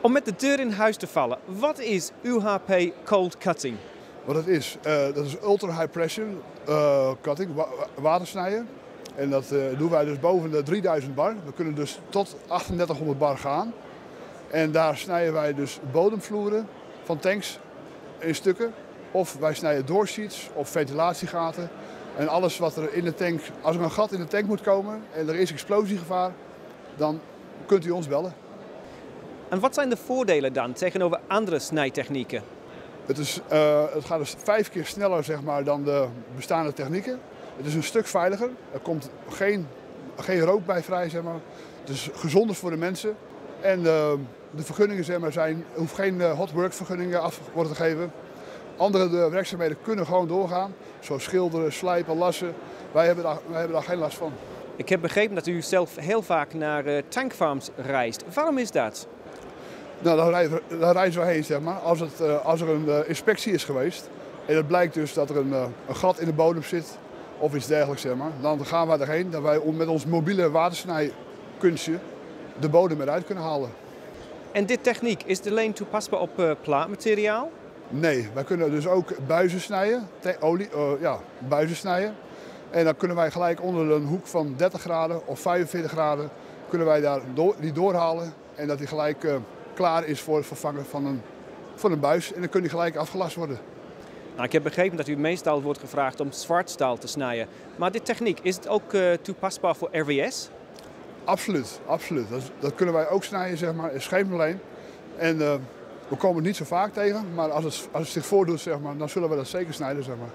Om met de deur in huis te vallen, wat is UHP cold cutting? Wat het is, uh, dat is ultra high pressure uh, cutting, wa watersnijden. En dat uh, doen wij dus boven de 3000 bar. We kunnen dus tot 3800 bar gaan. En daar snijden wij dus bodemvloeren van tanks in stukken. Of wij snijden doorsheets of ventilatiegaten. En alles wat er in de tank, als er een gat in de tank moet komen en er is explosiegevaar, dan kunt u ons bellen. En wat zijn de voordelen dan tegenover andere snijtechnieken? Het, is, uh, het gaat dus vijf keer sneller zeg maar, dan de bestaande technieken. Het is een stuk veiliger. Er komt geen, geen rook bij vrij. Zeg maar. Het is gezonder voor de mensen. En uh, de vergunningen zeg maar, zijn, er hoeft geen uh, hot work vergunningen af worden gegeven. Andere de werkzaamheden kunnen gewoon doorgaan. Zoals schilderen, slijpen, lassen. Wij hebben daar, wij hebben daar geen last van. Ik heb begrepen dat u zelf heel vaak naar tankfarms reist. Waarom is dat? Nou, daar reizen we heen, zeg maar. Als, het, uh, als er een uh, inspectie is geweest en het blijkt dus dat er een, uh, een, gat in de bodem zit of iets dergelijks, zeg maar. Dan gaan wij erheen dat wij met ons mobiele watersnijkunstje de bodem eruit kunnen halen. En dit techniek, is het alleen toepasbaar op plaatmateriaal? Nee, wij kunnen dus ook buizen snijden, olie, ja, buizen snijden. En dan kunnen wij gelijk onder een hoek van 30 graden of 45 graden, kunnen wij daar door, die doorhalen en dat die gelijk klaar is voor het vervangen van een, van een buis. En dan kun je gelijk afgelast worden. Nou, ik heb begrepen dat u meestal wordt gevraagd om zwartstaal te snijden. Maar dit techniek, is het ook uh, toepasbaar voor RWS? Absoluut, absoluut. Dat, dat, kunnen wij ook snijden, zeg maar. En uh, we komen het niet zo vaak tegen, maar als het, als het zich voordoet, zeg maar, dan zullen we dat zeker snijden. Zeg maar.